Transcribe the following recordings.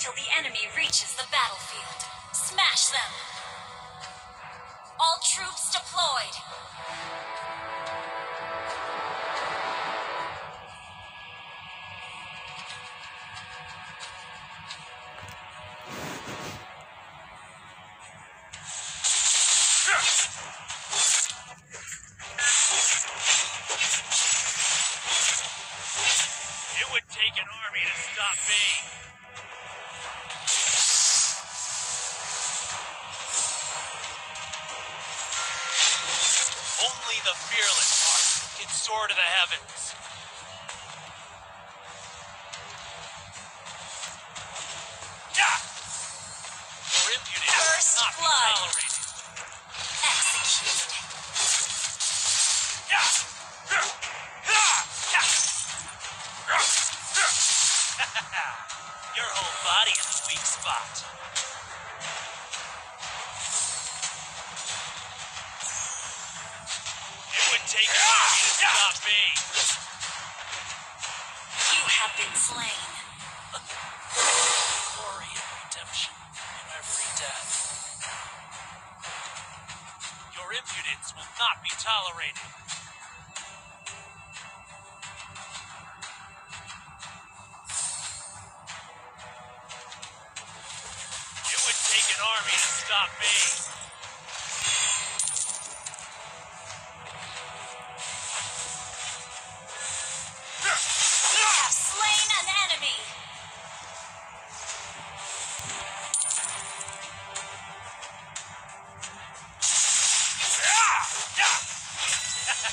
till the enemy reaches the battlefield. Smash them! All troops deployed! It would take an army to stop me. Only the fearless heart can soar to the heavens. Yeah! Your impudence First not blood. tolerated. Execute! Yeah! Yeah! Yeah! Your whole body is a weak spot. Take an army to stop me. You have been slain. Glory and redemption in every death. Your impudence will not be tolerated. It would take an army to stop me.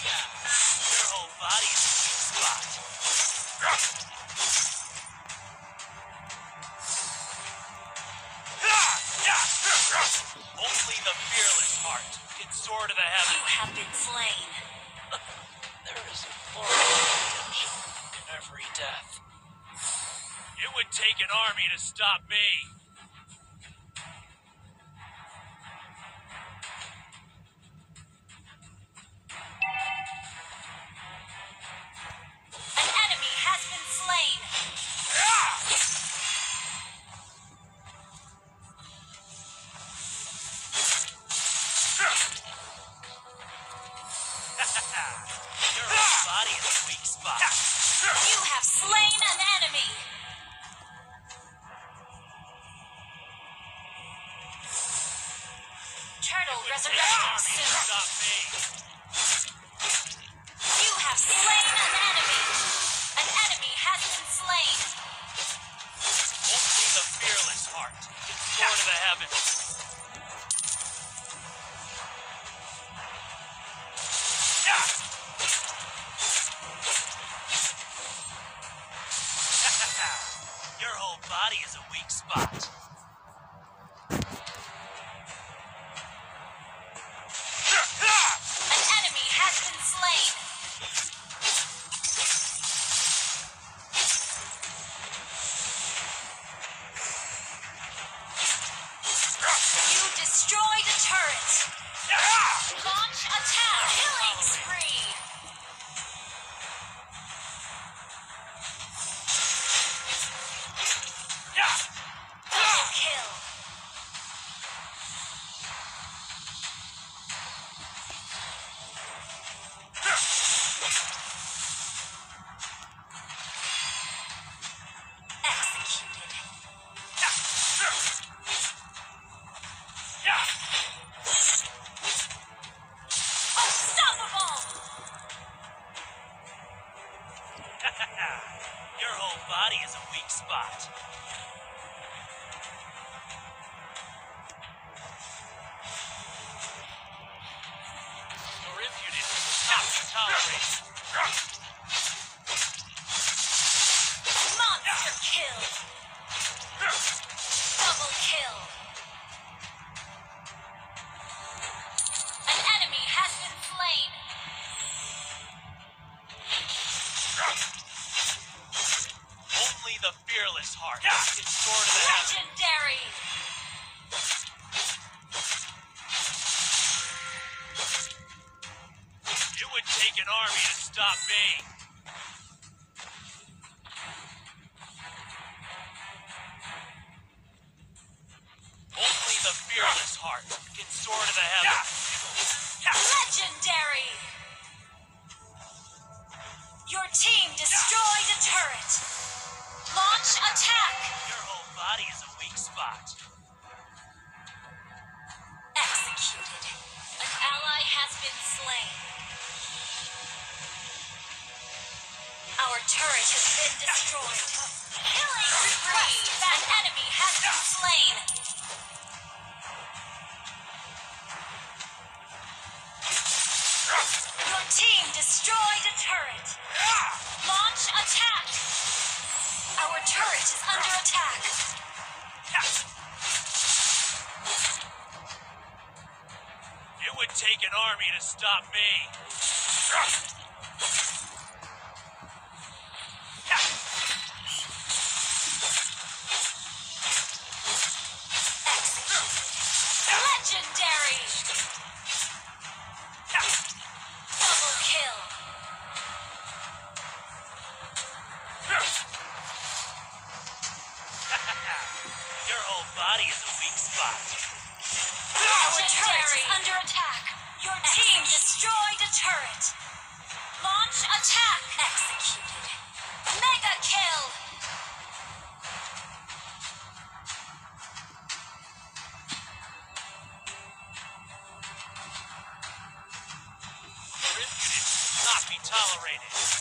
Your whole body a weak spot. Only the fearless heart can soar to the You have been slain. There is redemption in every death. It would take an army to stop me. Turtle resurrection soon. You have slain an enemy. An enemy has been slain. Only the fearless heart can soar to the heavens. Your whole body is a weak spot. Monster kill. Double kill. An enemy has been slain. Only the fearless heart can soar to the. Legendary. Me. Only the fearless heart can soar to the heavens. Legendary. Your team destroyed a turret. Launch attack. Your whole body is a weak spot. Executed. An ally has been slain. Turret has been destroyed. Killing spree. An enemy has been slain. Your team destroyed a turret. Launch attack. Our turret is under attack. It would take an army to stop me. body's a weak spot. Our turret is under attack. Your team destroyed a turret. Launch attack. Executed. Mega kill. Rift not be tolerated.